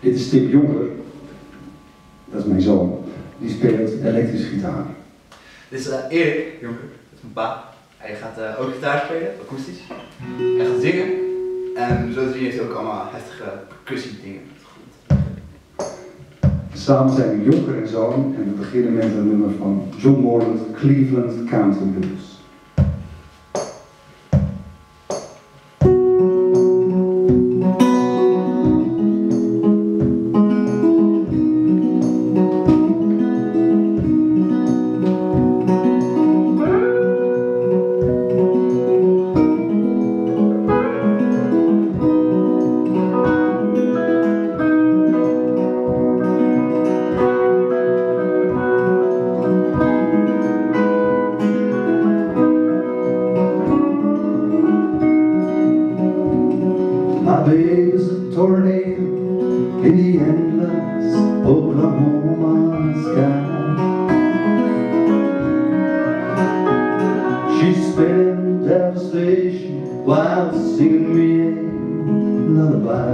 Dit is Tim Jonker, dat is mijn zoon, die speelt elektrische gitaar. Dit is eh, Erik Jonker, dat is mijn pa. Hij gaat eh, ook gitaar spelen, akoestisch. Hij gaat zingen. En zo te zien ook allemaal heftige percussie-dingen. Samen zijn we Jonker en Zoon en we beginnen met een nummer van John Morland, Cleveland County Blues. tornado in the endless Oklahoma sky. She spent devastation while singing me a lullaby.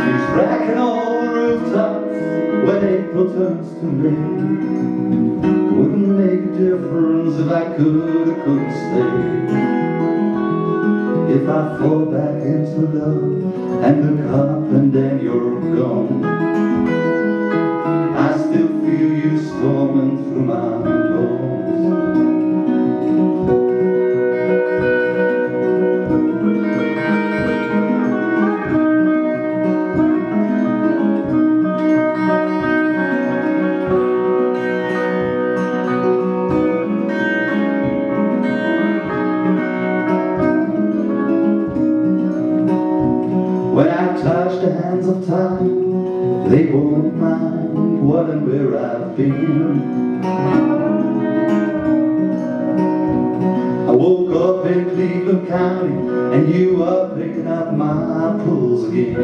She's racking on rooftops when April turns to May. Wouldn't make a difference if I could or couldn't stay. If I fall back into love and the confidence When I touch the hands of time They won't mind what and where I've been. I woke up in Cleveland County And you are picking up my pulls again.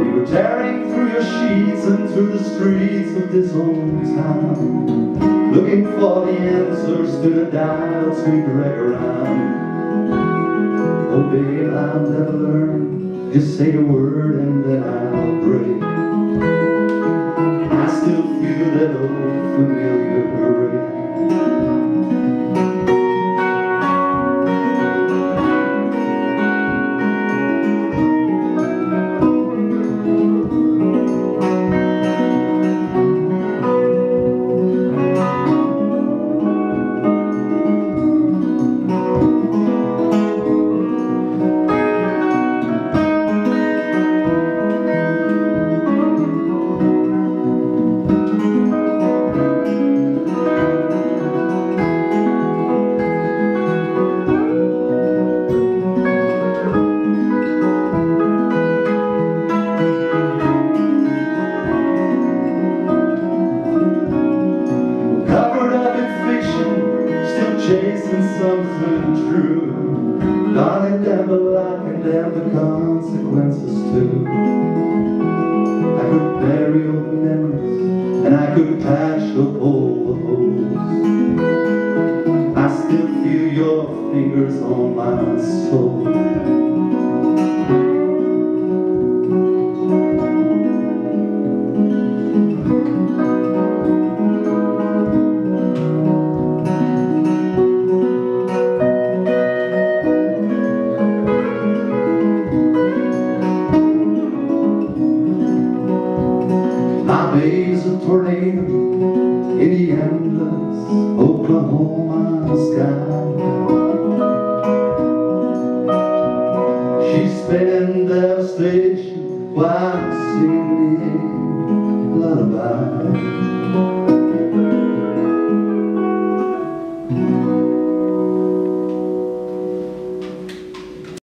We were tearing through your sheets And through the streets of this old town Looking for the answers to the dials we drag around. Oh babe, I'll never learn. Just say a word and then I'll break I still feel that old familiar I I bear the consequences too. I could bury old memories And I could patch up all the holes I still feel your fingers on my soul. Baby's of tornado in the endless Oklahoma sky. She's spinning the station while singing lullaby.